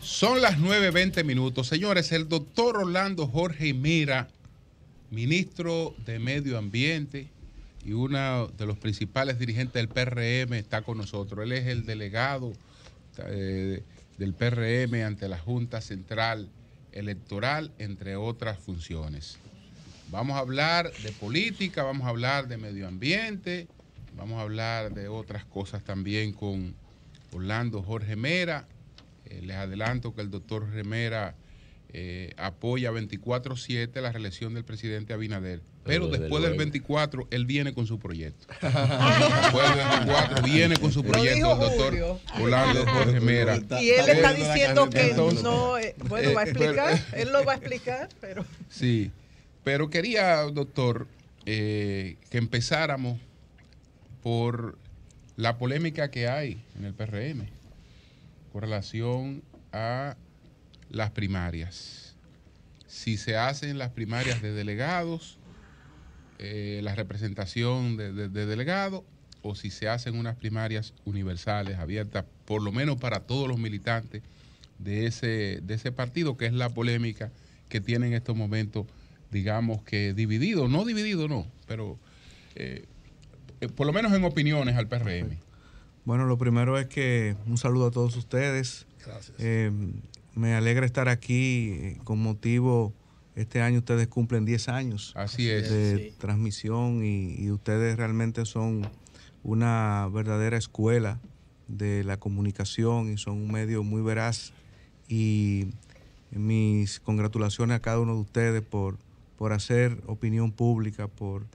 Son las 9.20 minutos. Señores, el doctor Orlando Jorge Mira, ministro de Medio Ambiente y uno de los principales dirigentes del PRM, está con nosotros. Él es el delegado eh, del PRM ante la Junta Central Electoral, entre otras funciones. Vamos a hablar de política, vamos a hablar de medio ambiente, vamos a hablar de otras cosas también con Orlando Jorge Mera. Eh, les adelanto que el doctor Remera eh, apoya 24-7 la reelección del presidente Abinader. Pero, después del luego. 24, él viene con su proyecto. después del 24, viene con su proyecto el doctor Julio. Orlando Jorge Mera. Y él está diciendo que Entonces, no. eh, bueno, va a eh, explicar. Él lo va a explicar, pero. Sí, pero quería, doctor, eh, que empezáramos por la polémica que hay en el PRM con relación a las primarias. Si se hacen las primarias de delegados, eh, la representación de, de- de delegados, o si se hacen unas primarias universales, abiertas, por lo menos para todos los militantes de ese, de ese partido, que es la polémica que tiene en estos momentos, digamos que dividido, no dividido, no, pero eh, eh, por lo menos en opiniones al PRM. Bueno, lo primero es que un saludo a todos ustedes. Gracias. Eh, me alegra estar aquí eh, con motivo, este año ustedes cumplen 10 años Así es. de Sí. transmisión y, y ustedes realmente son una verdadera escuela de la comunicación y son un medio muy veraz y mis congratulaciones a cada uno de ustedes por, por hacer opinión pública, por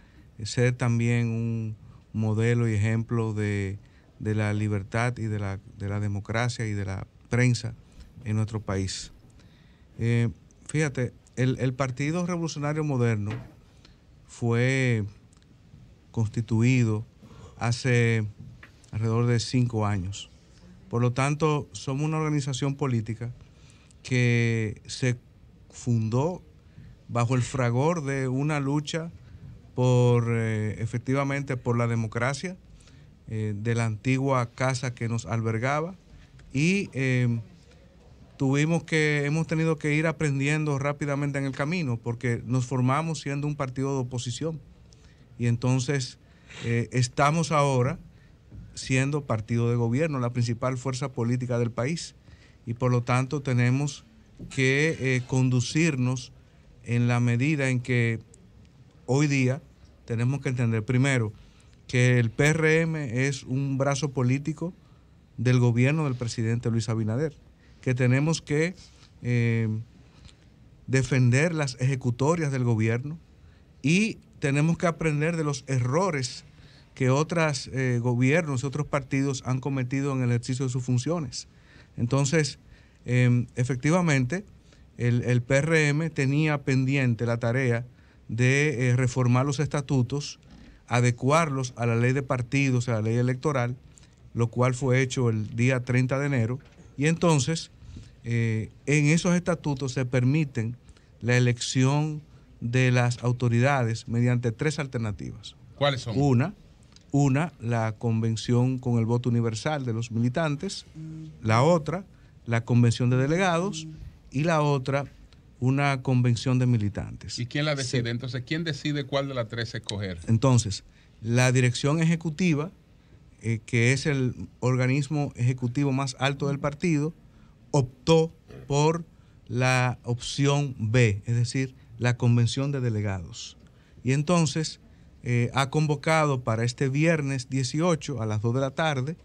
ser también un modelo y ejemplo de, de la libertad y de la, de la democracia y de la prensa en nuestro país. Eh, fíjate, el, Partido Revolucionario Moderno fue constituido hace alrededor de cinco años. Por lo tanto, somos una organización política que se fundó bajo el fragor de una lucha por eh, efectivamente por la democracia eh, de la antigua casa que nos albergaba y eh, tuvimos que hemos tenido que ir aprendiendo rápidamente en el camino porque nos formamos siendo un partido de oposición. Y entonces eh, estamos ahora siendo partido de gobierno, la principal fuerza política del país. Y por lo tanto tenemos que eh, conducirnos en la medida en que hoy día tenemos que entender primero que el PRM es un brazo político del gobierno del presidente Luis Abinader, que tenemos que eh, defender las ejecutorias del gobierno y tenemos que aprender de los errores que otros gobiernos y otros partidos han cometido en el ejercicio de sus funciones. Entonces, eh, efectivamente, el, el, PRM tenía pendiente la tarea de eh, reformar los estatutos, adecuarlos a la ley de partidos, a la ley electoral, lo cual fue hecho el día 30 de enero, y entonces eh, en esos estatutos se permiten la elección de las autoridades mediante tres alternativas. ¿Cuáles son? Una, una, la convención con el voto universal de los militantes, la otra, la convención de delegados, y la otra, una convención de militantes. ¿Y quién la decide? Entonces, ¿quién decide cuál de las tres escoger? Entonces, la dirección ejecutiva, eh, que es el organismo ejecutivo más alto del partido, optó por la opción B, es decir, la convención de delegados. Y entonces eh, ha convocado para este viernes 18 a las 2 de la tarde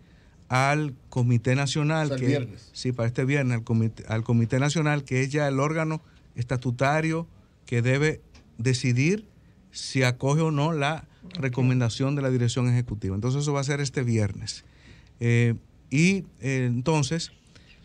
al Comité Nacional, O sea, el que, viernes. sí, para este viernes, al comité, al comité Nacional, que es ya el órgano estatutario que debe decidir si acoge o no la recomendación de la dirección ejecutiva. Entonces eso va a ser este viernes. Eh, y eh, entonces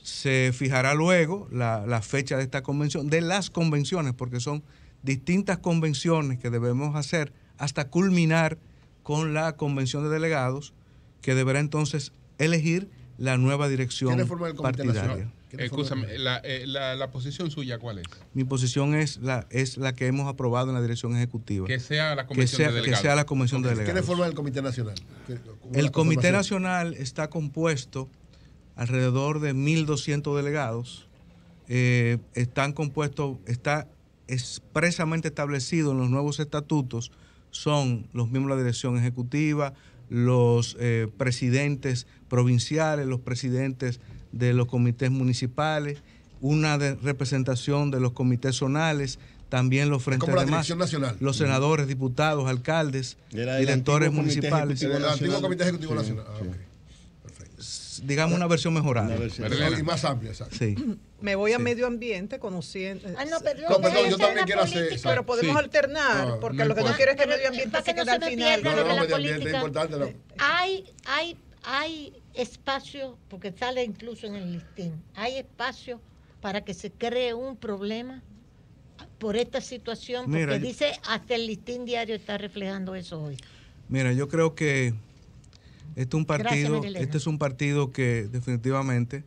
se fijará luego la, la, fecha de esta convención, de las convenciones, porque son distintas convenciones que debemos hacer hasta culminar con la convención de delegados, que deberá entonces elegir la nueva dirección ¿Quiénes forman el Comité partidaria. Escúchame, la, eh, la- la posición suya, ¿cuál es? Mi posición es la, es la que hemos aprobado en la dirección ejecutiva. Que sea la que convención sea, de que delegados. sea la convención de ¿Quiénes delegados. forman el Comité Nacional? ¿Qué- El Comité? Nacional está compuesto alrededor de 1.200 delegados. Eh, están compuestos, está expresamente establecido en los nuevos estatutos, son los miembros de la dirección ejecutiva, los eh, presidentes provinciales, los presidentes de los comités municipales, una de- representación de los comités zonales, también los frentes como la de masa, nacional. los senadores, diputados, alcaldes, directores municipales Ejecutivo El antiguo Nacional. Comité Ejecutivo Sí, Nacional. Ah, sí. ok. Perfecto. digamos una versión mejorada. Una versión. Y más amplia, exacto. Sí. Me voy a Sí. medio ambiente conociendo. Ah, no, perdón, No, perdón, yo también quiero hacer política. Pero podemos Sí. alternar, No, porque no lo que no quiero es que Pero, medio eh, ambiente se que no quede al final. No, de no, la medio ambiente es importante, no. Hay, hay, hay espacio, porque sale incluso en el listín, hay espacio para que se cree un problema por esta situación, porque Mira, dice hasta el listín diario está reflejando eso hoy. Mira, yo creo que este es un partido, este es un partido que definitivamente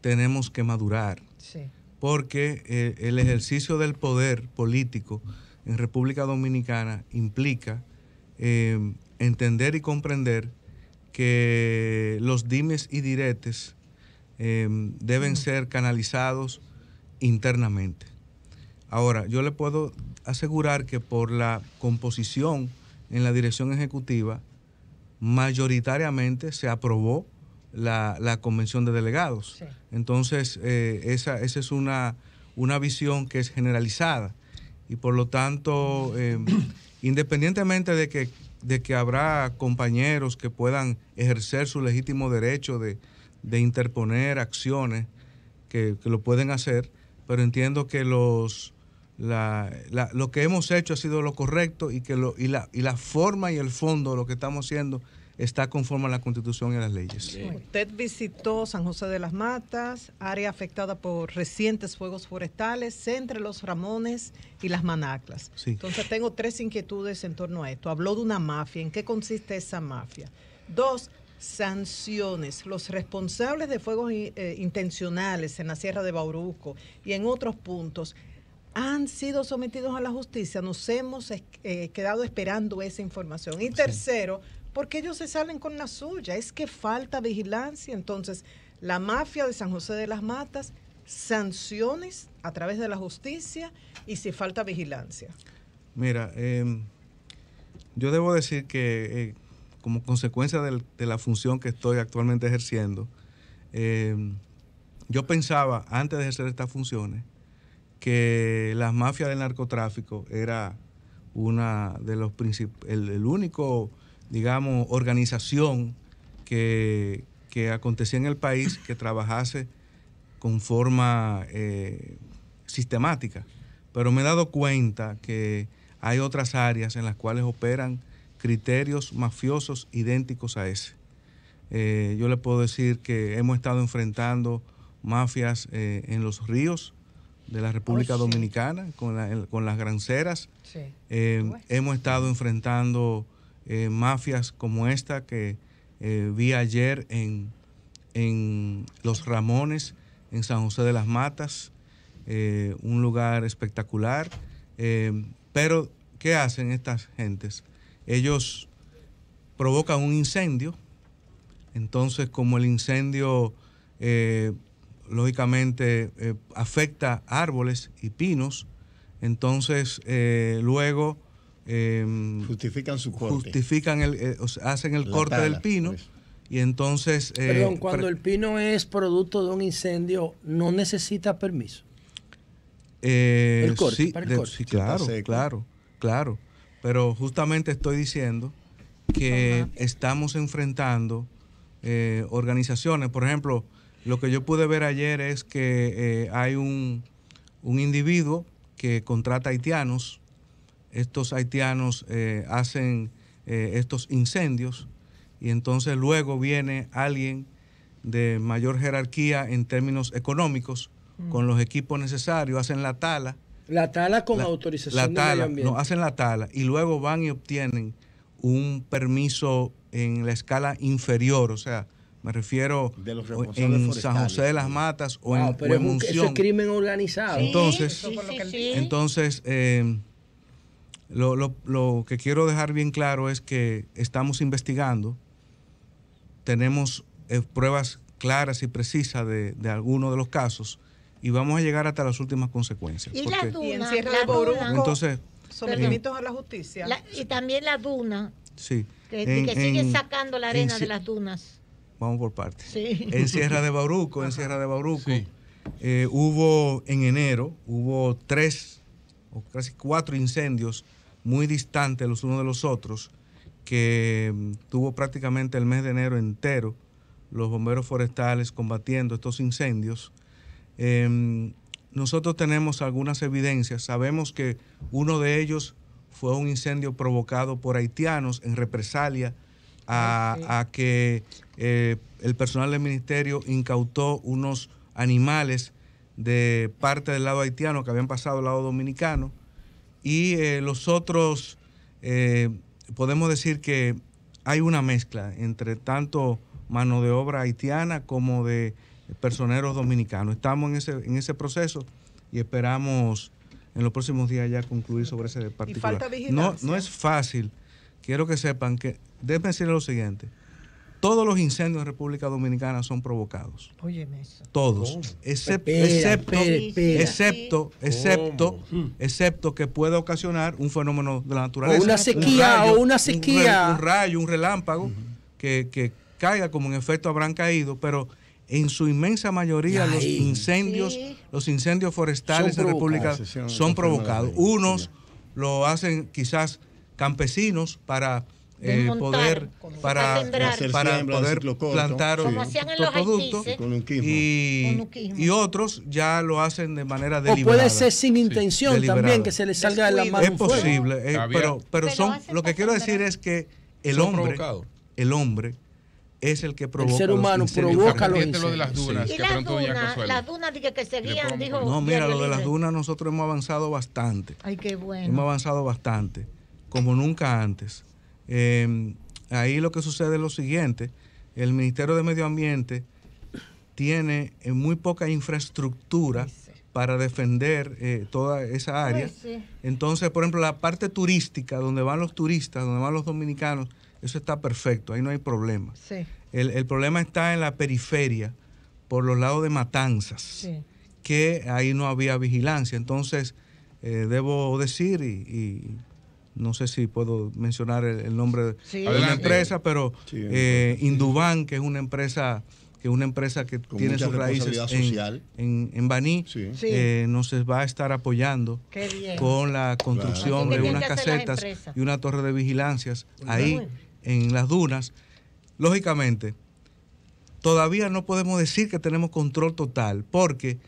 tenemos que madurar, Sí. porque eh, el ejercicio del poder político en República Dominicana implica eh, entender y comprender que los dimes y diretes eh, deben ser canalizados internamente. Ahora, yo le puedo asegurar que por la composición en la dirección ejecutiva, mayoritariamente se aprobó la, la convención de delegados. Sí. Entonces, eh, esa, esa es una, una visión que es generalizada y por lo tanto, eh, independientemente de que, de que habrá compañeros que puedan ejercer su legítimo derecho de, de interponer acciones que, que lo pueden hacer, pero entiendo que los, la- la- lo que hemos hecho ha sido lo correcto y que lo, y, la, y la forma y el fondo lo que estamos haciendo está conforme a la constitución y a las leyes. Usted visitó San José de las Matas, área afectada por recientes fuegos forestales entre los Ramones y las Manaclas. Sí. Entonces tengo tres inquietudes en torno a esto. Habló de una mafia. ¿En qué consiste esa mafia? Dos, sanciones. Los responsables de fuegos eh, intencionales en la Sierra de Bauruco y en otros puntos han sido sometidos a la justicia. Nos hemos eh, quedado esperando esa información. Y tercero, porque ellos se salen con la suya. Es que falta vigilancia. Entonces, la mafia de San José de las Matas, sanciones a través de la justicia y si falta vigilancia. Mira, eh, yo debo decir que eh, como consecuencia de la función que estoy actualmente ejerciendo, eh, yo pensaba antes de ejercer estas funciones que la mafia del narcotráfico era una de los el, el único, digamos, organización que, que acontecía en el país que trabajase con forma eh, sistemática. Pero me he dado cuenta que hay otras áreas en las cuales operan criterios mafiosos idénticos a ese. Eh, yo le puedo decir que hemos estado enfrentando mafias eh, en los ríos de la República Oh, sí. Dominicana, con, la- el- con las granceras. Sí. Eh, hemos estado enfrentando eh, mafias como esta que eh, vi ayer en, en Los Ramones, en San José de las Matas, eh, un lugar espectacular. Pero, ¿qué hacen estas gentes? Ellos provocan un incendio, entonces como el incendio lógicamente afecta árboles y pinos, entonces luego eh, Justifican su corte. justifican el, eh, o sea, hacen el La corte tala, del pino por eso. y entonces eh, Perdón, cuando pre- el pino es producto de un incendio, no necesita permiso. Eh, El corte, sí, para el de- corte. sí, está claro, claro, claro. Pero justamente estoy diciendo que estamos enfrentando eh, organizaciones. Por ejemplo, lo que yo pude ver ayer es que eh, hay un, un individuo que contrata haitianos. Estos haitianos eh, hacen eh, estos incendios y entonces luego viene alguien de mayor jerarquía en términos económicos con los equipos necesarios, hacen la tala. La tala con la- autorización la del medio tala, ambiente. no, hacen la tala y luego van y obtienen un permiso en la escala inferior, o sea, Me refiero De los en forestales. San José de las Matas o en, Wow, o pero en es un- eso es Monción. crimen organizado. Sí, Entonces- sí, sí. Entonces, eh, lo, lo- lo que quiero dejar bien claro es que estamos investigando, tenemos eh, pruebas claras y precisas de, de algunos de los casos y vamos a llegar hasta las últimas consecuencias. Y la Y en duna, Sierra la de entonces, sometimientos a la justicia. la- y también la duna, sí, que, en- que sigue en- sacando la en arena de las dunas. vamos por partes. Sí. En Sierra de Bauruco, en Sierra de Bauruco, Sí. eh, hubo en enero, hubo tres o casi cuatro incendios muy distantes los unos de los otros, que mm, tuvo prácticamente el mes de enero entero los bomberos forestales combatiendo estos incendios. Em, nosotros tenemos algunas evidencias, sabemos que uno de ellos fue un incendio provocado por haitianos en represalia a, a que eh, el personal del ministerio incautó unos animales de parte del lado haitiano que habían pasado al lado dominicano y eh, los otros, eh, podemos decir que hay una mezcla entre tanto mano de obra haitiana como de personeros dominicanos. Estamos en ese, en ese proceso y esperamos en los próximos días ya concluir sobre ese particular. falta no, vigilancia. no es fácil. Quiero que sepan que, déjenme decirles lo siguiente. Todos los incendios en República Dominicana son provocados. Óyeme eso. Todos. Espera, excepto, espera, excepto, excepto, excepto que pueda ocasionar un fenómeno de la naturaleza. O una Un sequía, o una un sequía. Un, rayo, un relámpago que, que caiga como en efecto habrán caído, pero en su inmensa mayoría los incendios, Sí. los incendios forestales en República son provocados. Unos lo hacen quizás campesinos para eh, poder para, para siembra poder corto. plantar Sí. Como hacían en los productos y, y otros ya lo hacen de manera O deliberada. puede ser sin intención también, que se le salga de la mano es posible, eh, pero, pero Pero son lo que quiero decir es que el Son hombre, provocados. el hombre es el que provoca ser los humano provoca los lo de las incendios. dunas Y que las dunas, las dunas dije que seguían, dijo. No, mira, lo de las dunas nosotros hemos avanzado bastante. Ay, qué Hemos bueno. avanzado bastante, como nunca antes. Eh, ahí lo que sucede es lo siguiente, el Ministerio de Medio Ambiente tiene eh, muy poca infraestructura para defender eh, toda esa área. Entonces, por ejemplo, la parte turística, donde van los turistas, donde van los dominicanos, eso está perfecto, ahí no hay problema. Sí, El, el problema está en la periferia, por los lados de Matanzas sí. que ahí no había vigilancia. Entonces, eh, debo decir, y, y no sé si puedo mencionar el, el nombre de Sí. de una Adelante. empresa, pero Sí, eh, Induban, que es una empresa que es una empresa que Con tiene sus raíces en, en, en Baní, Sí. Sí. eh, nos va a estar apoyando con la construcción de unas casetas y una torre de vigilancias ahí bueno. en las dunas. Lógicamente, todavía no podemos decir que tenemos control total, porque,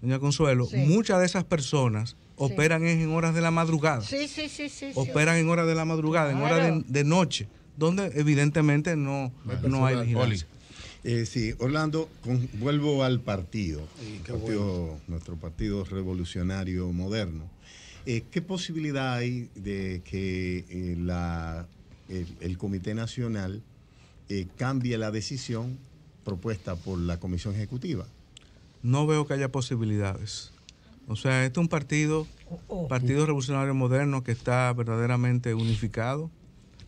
doña Consuelo, Sí. muchas de esas personas operan en horas de la madrugada, Sí, sí, sí, sí. sí. operan en horas de la madrugada, en horas de, de noche, donde evidentemente no, no hay vigilancia. Eh, sí, Orlando, con- vuelvo al partido, partido- nuestro partido revolucionario moderno. Eh, ¿Qué posibilidad hay de que eh, la, el, el Comité Nacional eh, cambie la decisión propuesta por la Comisión Ejecutiva? No veo que haya posibilidades. O sea, este es un partido, Partido Revolucionario Moderno, que está verdaderamente unificado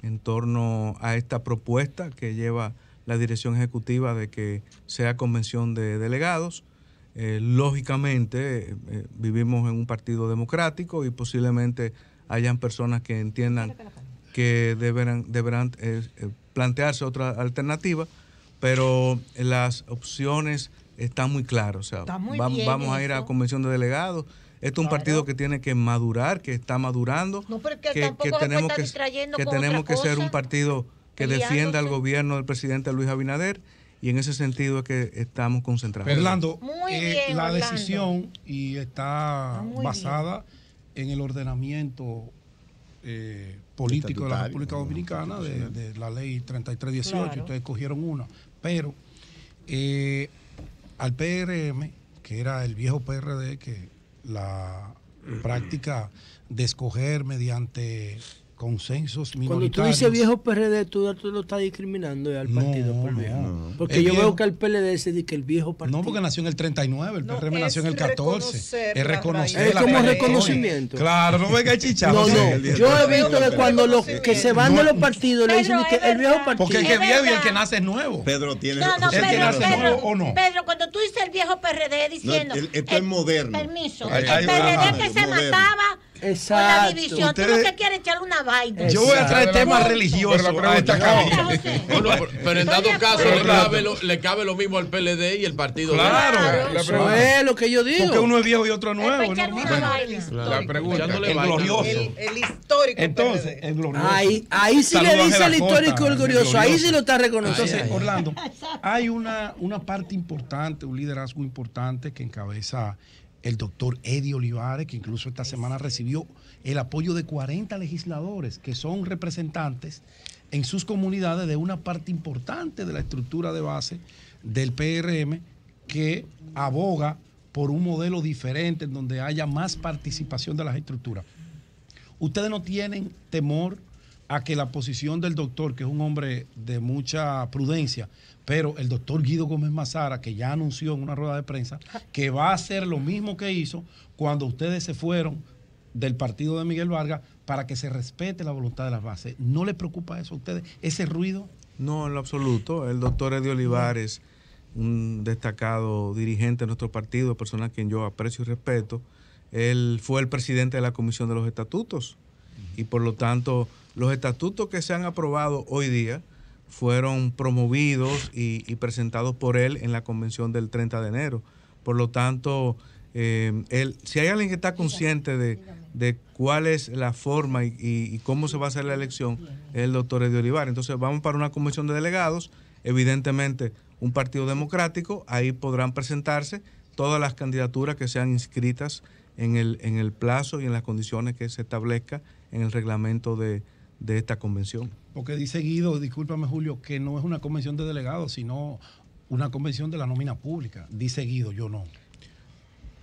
en torno a esta propuesta que lleva la dirección ejecutiva de que sea convención de delegados. Eh, lógicamente, eh, eh, vivimos en un partido democrático y posiblemente hayan personas que entiendan que deberán, deberán plantearse otra alternativa, pero las opciones están muy claras. O sea, Está muy vam- bien vamos a ir a eso. convención de delegados. Este es un Claro. partido que tiene que madurar, que está madurando, No, pero que puede estar distrayendo que con tenemos otra que ser un partido que defienda al gobierno del presidente Luis Abinader y en ese sentido es que estamos concentrados. Muy eh, bien, la Orlando. decisión y está muy basada en el ordenamiento eh, político de la República. Dominicana, de, la ley 3318, Claro. ustedes cogieron una, pero eh, al PRM, que era el viejo PRD, que la práctica de escoger mediante consensos Cuando tú minoritarios. dices viejo PRD, tú, tú lo estás discriminando al No, partido por viejo. no. Porque El yo viejo- veo que el PLD se dice que el viejo partido. No, porque nació en el 39, el PRM nació en el 14. reconocer Es reconocer. Es como reconocimiento. Claro, no venga chichado. No, no. Yo he visto que cuando los que se van de los partidos le dicen que el viejo partido. Porque el que viejo y el que nace es nuevo. Pedro tiene No, no, ¿El que nace Pedro, nuevo o no? Pedro, cuando tú dices el viejo PRD diciendo. esto es moderno. Permiso. El PRD que se moderno. Mataba con la Exacto. división. Tú lo Ustedes- que quieres es echarle una vaina. Yo voy a traer temas religiosos. pero la pregunta a esto. cabe. No, no, pero- en dado caso le cabe, lo, le cabe lo mismo al PLD y el partido. Claro, La Eso pregunta- es lo que yo digo. porque uno es viejo y otro nuevo. La pregunta. El glorioso. El, el histórico. Entonces, el glorioso. Ahí, ahí sí Saludos le dice el histórico el glorioso. Ahí sí lo está reconociendo. Entonces, Orlando, hay una, una parte importante, un liderazgo importante que encabeza el doctor Eddie Olivares, que incluso esta semana recibió el apoyo de 40 legisladores que son representantes en sus comunidades de una parte importante de la estructura de base del PRM que aboga por un modelo diferente en donde haya más participación de las estructuras. Ustedes no tienen temor a que la posición del doctor, que es un hombre de mucha prudencia, pero el doctor Guido Gómez Mazara, que ya anunció en una rueda de prensa, que va a hacer lo mismo que hizo cuando ustedes se fueron del partido de Miguel Vargas para que se respete la voluntad de las bases. ¿No les preocupa eso a ustedes, ese ruido? No, en lo absoluto. El doctor Eddie Olivares, un destacado dirigente de nuestro partido, persona a quien yo aprecio y respeto, él fue el presidente de la Comisión de los Estatutos y por lo tanto los estatutos que se han aprobado hoy día fueron promovidos y, y presentados por él en la convención del 30 de enero. Por lo tanto, eh, él, si hay alguien que está consciente de, de cuál es la forma y, y- y cómo se va a hacer la elección, es el doctor Eddie Olivar. Entonces vamos para una convención de delegados, evidentemente un partido democrático, ahí podrán presentarse todas las candidaturas que sean inscritas en el, en el plazo y en las condiciones que se establezca en el reglamento de, de esta convención. Porque dice Guido, discúlpame Julio, que no es una convención de delegados, sino una convención de la nómina pública. Dice Guido, yo no.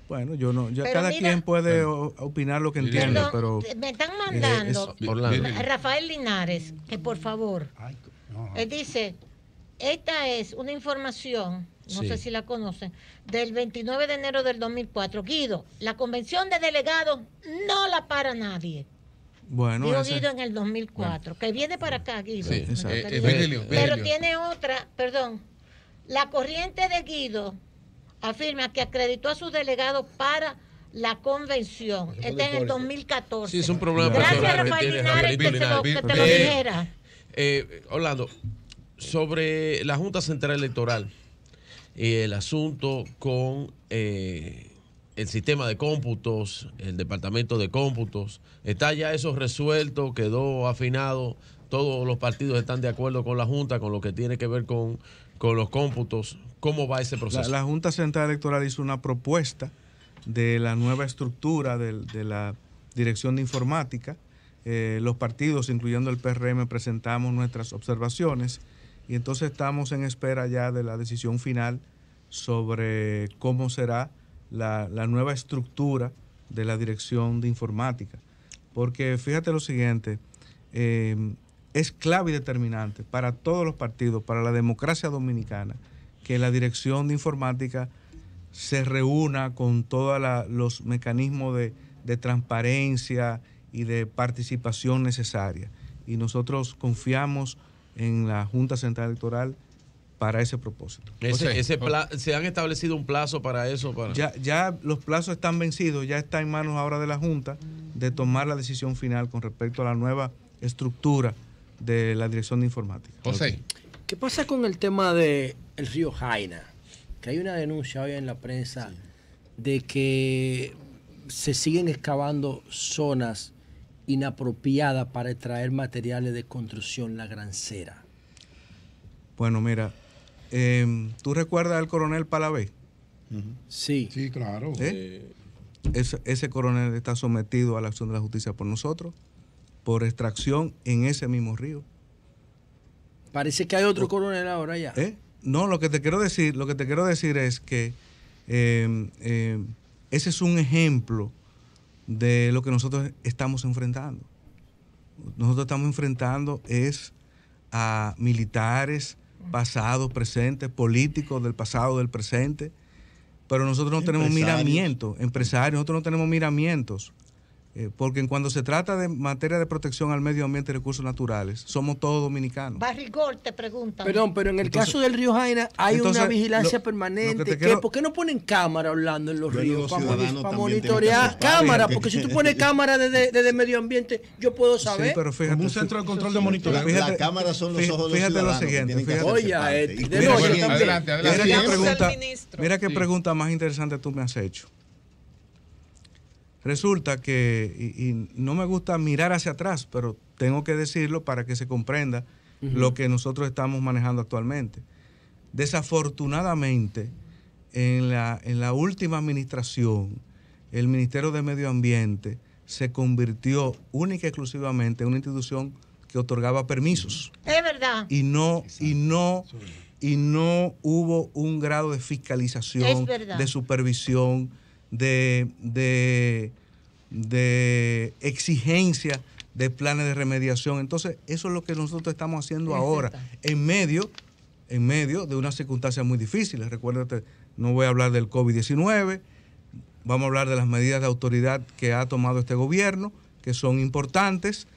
Bueno, yo no, ya Pero cada mira- quien puede opinar lo que entiende, Perdón, pero me están mandando es- Orlando. a Rafael Linares que por favor, Ay, no. él dice, esta es una información, no Sí. sé si la conocen, del 29 de enero del 2004. Guido, la convención de delegados no la para nadie. Bueno, Digo ese- Guido en el 2004, que viene para acá, Guido. Sí. Eh, eh, Pero tiene otra, perdón, la corriente de Guido afirma que acreditó a sus delegados para la convención. Este en el después. 2014. Sí, es un problema Gracias, Rafael Linares, que, te lo, Linares. que te lo Eh, dijera. Eh, Orlando, sobre la Junta Central Electoral y el asunto con eh, el sistema de cómputos, el departamento de cómputos, ¿está ya eso resuelto? ¿Quedó afinado? ¿Todos los partidos están de acuerdo con la Junta, con lo que tiene que ver con, con los cómputos? ¿Cómo va ese proceso? la Junta Central Electoral hizo una propuesta de la nueva estructura de, la Dirección de Informática. Eh, los partidos, incluyendo el PRM, presentamos nuestras observaciones y entonces estamos en espera ya de la decisión final sobre cómo será la, nueva estructura de la Dirección de Informática. Porque fíjate lo siguiente, eh, es clave y determinante para todos los partidos, para la democracia dominicana, que la Dirección de Informática se reúna con todos los mecanismos de, de transparencia y de participación necesaria. Y nosotros confiamos en la Junta Central Electoral para ese propósito. Ese- José, ese pla- ¿Se han establecido un plazo para eso? Para... Ya, ya los plazos están vencidos, ya está en manos ahora de la Junta de tomar la decisión final con respecto a la nueva estructura de la Dirección de Informática. José, ¿Qué pasa con el tema de el río Jaina? Que hay una denuncia hoy en la prensa de que se siguen excavando zonas inapropiadas para extraer materiales de construcción, la grancera. Bueno, mira, eh, ¿tú recuerdas al coronel Palavé? Sí. Sí, claro. ¿Eh? Ese, ese coronel está sometido a la acción de la justicia por nosotros, por extracción en ese mismo río. Parece que hay otro coronel ahora ya. ¿Eh? No, lo que te quiero decir, lo que te quiero decir es que eh, eh, ese es un ejemplo de lo que nosotros estamos enfrentando. nosotros estamos enfrentando es a militares pasados, presentes, políticos del pasado, del presente, pero nosotros no tenemos miramientos, empresarios, nosotros no tenemos miramientos. Eh, porque en cuando se trata de materia de protección al medio ambiente y recursos naturales, somos todos dominicanos. Barrigol te pregunta. Perdón, pero en el Entonces- caso del río Jaina hay entonces, una vigilancia lo- permanente. lo que te ¿Qué? quiero- ¿Por qué no ponen cámara hablando en los ríos los para, monitorear? Cámara, porque- si tú pones cámara desde, desde medio ambiente, yo puedo saber. Sí, pero fíjate, Como un centro de control de monitoreo. La- las cámaras son los ojos de los fíjate lo siguiente, fíjate- Oye, de noche también. adelante, Mira adelante. qué mira pregunta más interesante tú me has hecho. Resulta que, y, y no me gusta mirar hacia atrás, pero tengo que decirlo para que se comprenda lo que nosotros estamos manejando actualmente. Desafortunadamente, en la, en la última administración, el Ministerio de Medio Ambiente se convirtió única y exclusivamente en una institución que otorgaba permisos. Es verdad. y no y no y no hubo un grado de fiscalización, de supervisión, de, de, de exigencia de planes de remediación. Entonces, eso es lo que nosotros estamos haciendo ahora, en medio, en medio de unas circunstancias muy difíciles. Recuérdate, no voy a hablar del COVID-19, vamos a hablar de las medidas de autoridad que ha tomado este gobierno, que son importantes,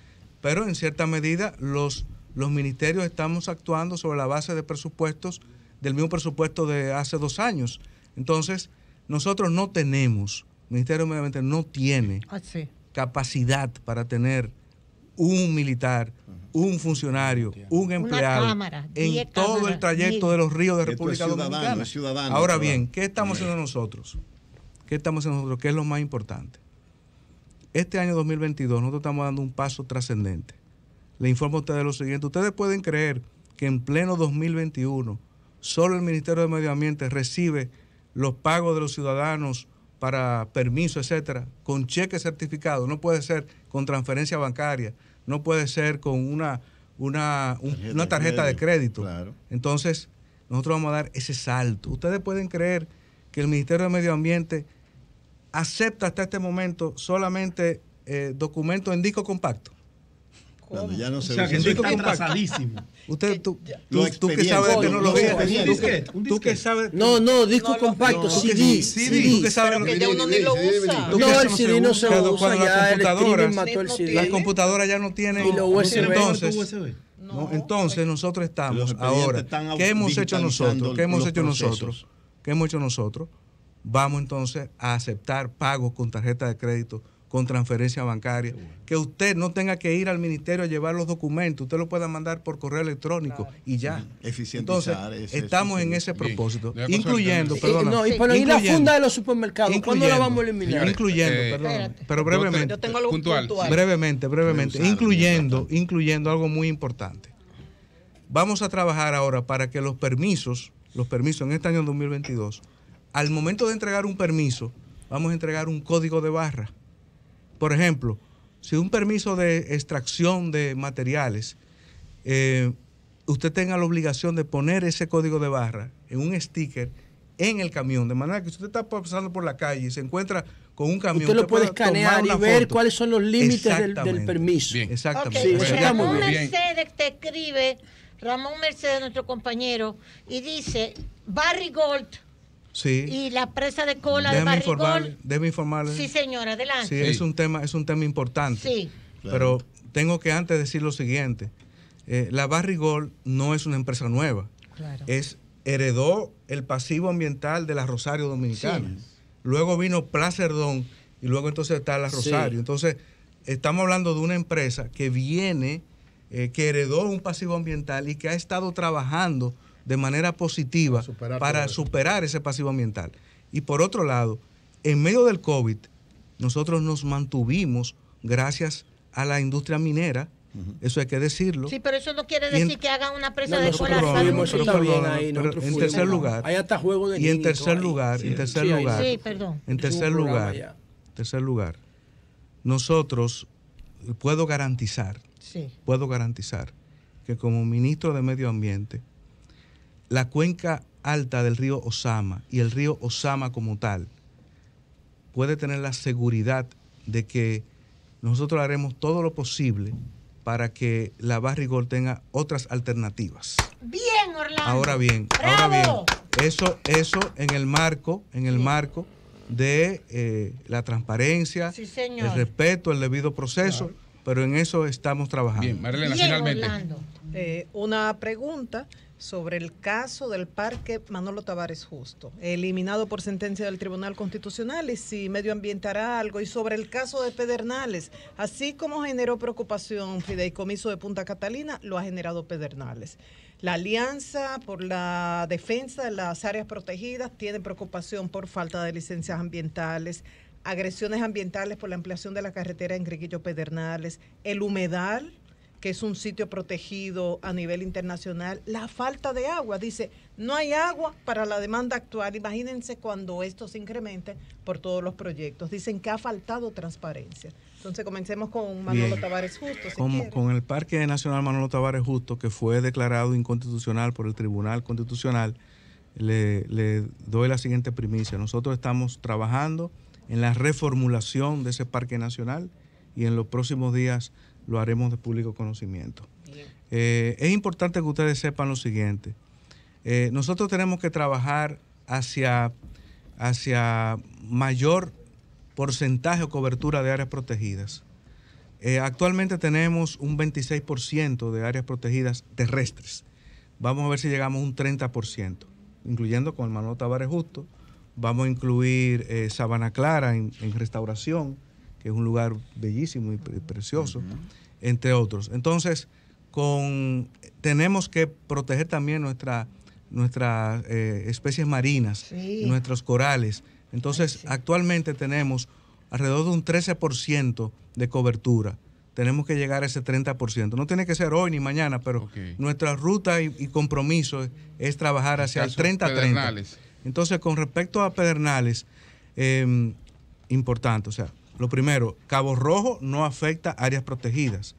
pero en cierta medida los, los ministerios estamos actuando sobre la base de presupuestos del mismo presupuesto de hace dos años. Entonces, nosotros no tenemos, el Ministerio de Medio Ambiente no tiene Ah, sí. capacidad para tener un militar, un funcionario, un empleado cámara, en todo el trayecto mil. de los ríos de es República ciudadano, Dominicana. es ciudadano, Ahora ciudadano. bien, ¿qué estamos haciendo nosotros? ¿Qué estamos haciendo nosotros? ¿Qué es lo más importante? Este año 2022 nosotros estamos dando un paso trascendente. Le informo a ustedes lo siguiente. Ustedes pueden creer que en pleno 2021 solo el Ministerio de Medio Ambiente recibe los pagos de los ciudadanos para permiso, etcétera, con cheque certificado. No puede ser con transferencia bancaria, no puede ser con una, una, un- Tarjeta una de tarjeta de crédito, crédito. claro. Entonces, nosotros vamos a dar ese salto. Ustedes pueden creer que el Ministerio de Medio Ambiente acepta hasta este momento solamente eh, documentos en disco compacto. Cuando ya no O se sea, que usa. está compacto. atrasadísimo. Usted, tú, tú, tú que sabes de tecnología, que- Un tú que sabes, No, no, disco No, compacto, tú que- CD. CD, tú que sabes que que- ya uno ni lo usa. que No, el CD no se usa, cuando las ya el streaming computadoras- mató el No CD. las computadoras ya no tienen. Y los USB. Entonces, USB. no, entonces nosotros Los estamos ahora. ¿Qué hemos hecho nosotros? ¿Qué hemos hecho nosotros? ¿Qué hemos hecho nosotros? Vamos entonces a aceptar pagos con tarjeta de crédito, con transferencia bancaria. Que usted no tenga que ir al ministerio a llevar los documentos, usted lo pueda mandar por correo electrónico y ya. Eficientizar Entonces, ese- estamos ese- en ese propósito, incluyendo, el Y- perdona, no, y, pero, ¿y la funda de los supermercados? ¿Cuándo la incluyendo, vamos a eliminar? Señores, incluyendo, eh, perdón, Espérate. pero brevemente. Yo tengo algo Puntual, puntual. Brevemente, brevemente, Usar, incluyendo, incluyendo algo muy importante. Vamos a trabajar ahora para que los permisos, los permisos en este año 2022, al momento de entregar un permiso, vamos a entregar un código de barra. Por ejemplo, si un permiso de extracción de materiales, eh, usted tenga la obligación de poner ese código de barra en un sticker en el camión, de manera que si usted está pasando por la calle y se encuentra con un camión, Usted lo puede escanear y ver foto. cuáles son los límites del, permiso. Bien. Exactamente. Sí, Ramón. Mercedes te escribe, Ramón Mercedes, nuestro compañero, y dice Barry Gold Sí. y la presa de cola de Barry informarle, déjeme informarle. Sí, señora, Sí, adelante. es un tema, es un tema importante. Sí. Pero tengo que antes decir lo siguiente. Eh, la Barrigol no es una empresa nueva. Claro. Es heredó el pasivo ambiental de la Rosario Dominicana. Luego vino Placerdón y luego entonces está la Rosario. Sí. Entonces, estamos hablando de una empresa que viene, eh, que heredó un pasivo ambiental y que ha estado trabajando de manera positiva Para superar para ese pasivo ambiental. Y por otro lado, en medio del COVID, nosotros nos mantuvimos gracias a la industria minera, eso hay que decirlo. Sí, pero eso no quiere en- decir que hagan una presa No, de nosotros cola en tercer lugar- Hay hasta juego de y en tercer ahí. lugar, Sí, en tercer sí, lugar, Sí, perdón. en tercer lugar, ya. tercer lugar, nosotros puedo garantizar, Sí. puedo garantizar que como ministro de Medio Ambiente, la cuenca alta del río Osama y el río Osama como tal puede tener la seguridad de que nosotros haremos todo lo posible para que la Barrigol tenga otras alternativas. Bien, Orlando. Ahora bien, ahora bien, eso, eso en el marco, en el marco de eh, la transparencia, Sí, señor. el respeto, el debido proceso, pero en eso estamos trabajando. Bien, Marilena, Bien, finalmente. Orlando. Eh, una pregunta sobre el caso del parque Manolo Tavares Justo, eliminado por sentencia del Tribunal Constitucional y si Medio Ambiente hará algo, y sobre el caso de Pedernales, así como generó preocupación Fideicomiso de Punta Catalina, lo ha generado Pedernales. La Alianza por la Defensa de las Áreas Protegidas tiene preocupación por falta de licencias ambientales, agresiones ambientales por la ampliación de la carretera en Enriquillo Pedernales, el humedal que es un sitio protegido a nivel internacional, la falta de agua. Dice, no hay agua para la demanda actual. Imagínense cuando esto se incremente por todos los proyectos. Dicen que ha faltado transparencia. Entonces comencemos con Manolo Bien. Tavares Justo. Si con el Parque Nacional Manolo Tavares Justo, que fue declarado inconstitucional por el Tribunal Constitucional, le, le doy la siguiente primicia. Nosotros estamos trabajando en la reformulación de ese Parque Nacional y en los próximos días lo haremos de público conocimiento. Eh, es importante que ustedes sepan lo siguiente. Eh, nosotros tenemos que trabajar hacia, hacia mayor porcentaje o cobertura de áreas protegidas. Eh, actualmente tenemos un 26% de áreas protegidas terrestres. Vamos a ver si llegamos a un 30%, incluyendo con el Manuel Tavares Justo. Vamos a incluir Sabana Clara en, en restauración, que es un lugar bellísimo y pre- precioso, entre otros. Entonces, con, tenemos que proteger también nuestra, nuestras eh, especies marinas, Sí. nuestros corales. Entonces, actualmente tenemos alrededor de un 13% de cobertura. Tenemos que llegar a ese 30%. No tiene que ser hoy ni mañana, pero Ok. nuestra ruta y, y compromiso es, trabajar hacia el caso 30-30. Pedernales. Entonces, con respecto a Pedernales, eh, importante, o sea, lo primero, Cabo Rojo no afecta áreas protegidas.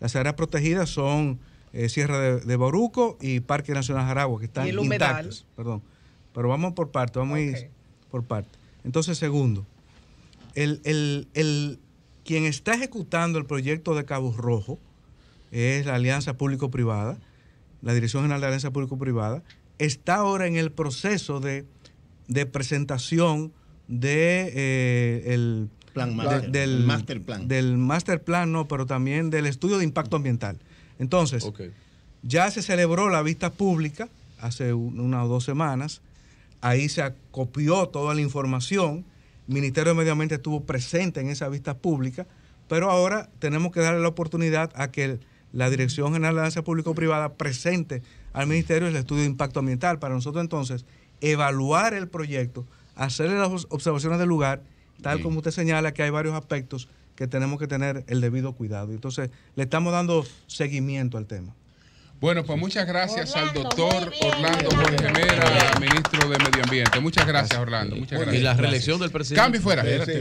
Las áreas protegidas son eh, Sierra de, de Boruco y Parque Nacional Jaragua, que están Y el intactas. Perdón. Pero vamos por parte, vamos a ir por parte. Entonces, segundo, el, el- el- quien está ejecutando el proyecto de Cabo Rojo es la Alianza Público-Privada, la Dirección General de Alianza Público-Privada, está ahora en el proceso de, de presentación de eh, el Plan de- master, del el master plan. del master plan, no, pero también del estudio de impacto ambiental. Entonces, ya se celebró la vista pública hace un- una o dos semanas. Ahí se acopió toda la información. El Ministerio de Medio Ambiente estuvo presente en esa vista pública, pero ahora tenemos que darle la oportunidad a que la Dirección General de Alianza Público-Privada presente al Ministerio el estudio de impacto ambiental para nosotros entonces evaluar el proyecto, hacerle las observaciones del lugar, tal como usted señala que hay varios aspectos que tenemos que tener el debido cuidado. Entonces, le estamos dando seguimiento al tema. Bueno, pues muchas gracias al doctor Orlando Jorge. Mera, ministro de Medio Ambiente. Muchas gracias, Orlando. Muchas Y gracias. la reelección del presidente. Cambio y fuera. Sí,